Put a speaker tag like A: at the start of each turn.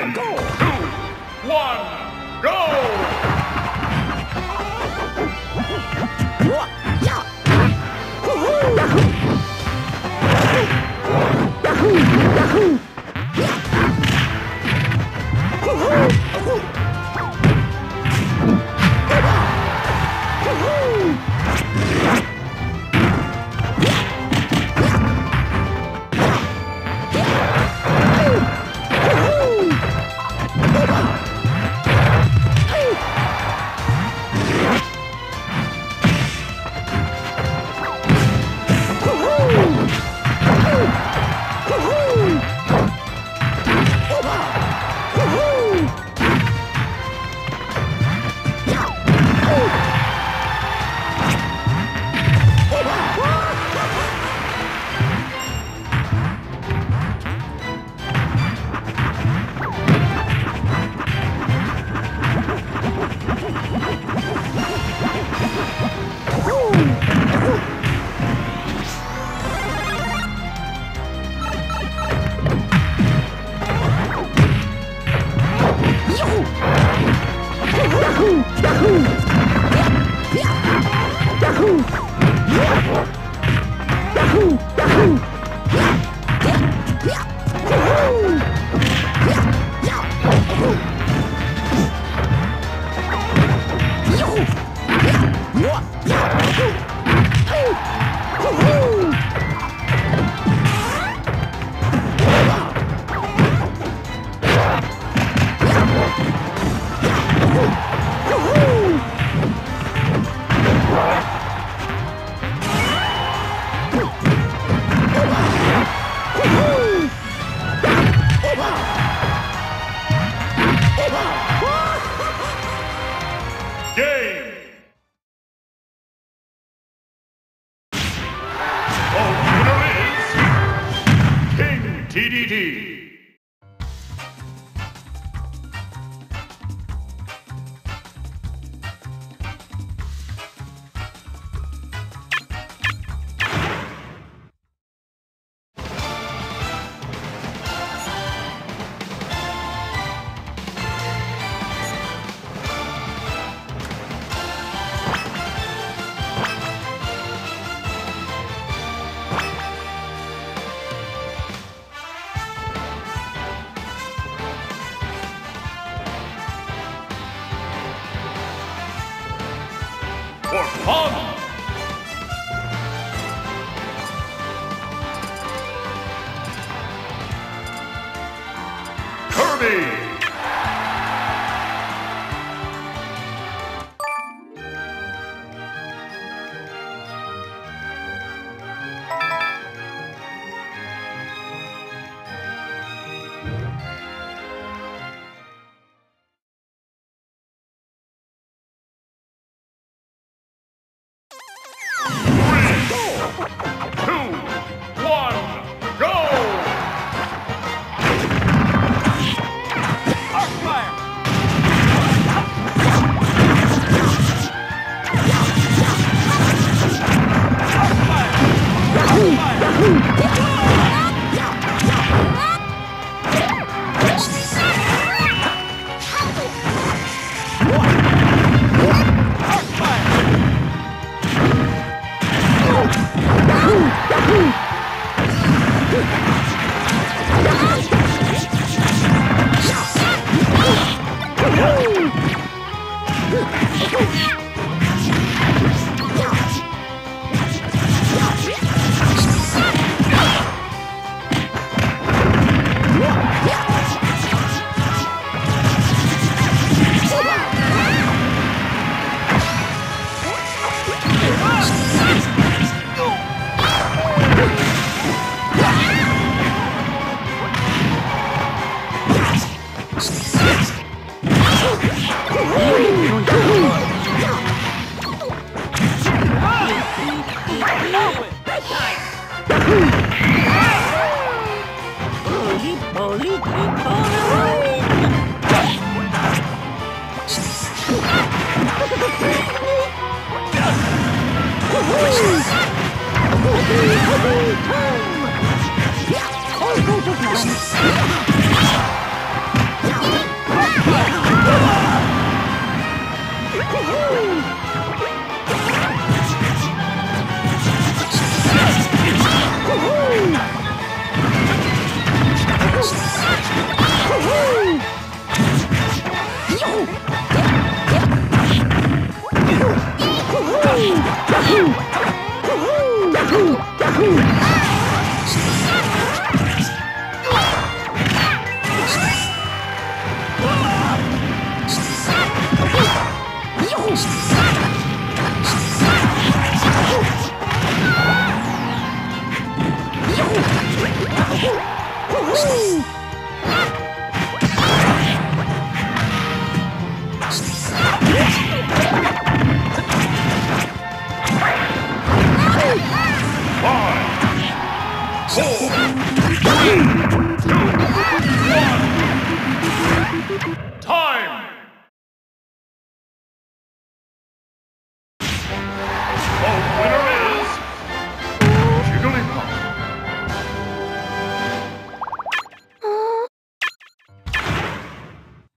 A: Action, go! Two, One, go! Winner is King TDD. for fun! Kirby! holy All go to plan.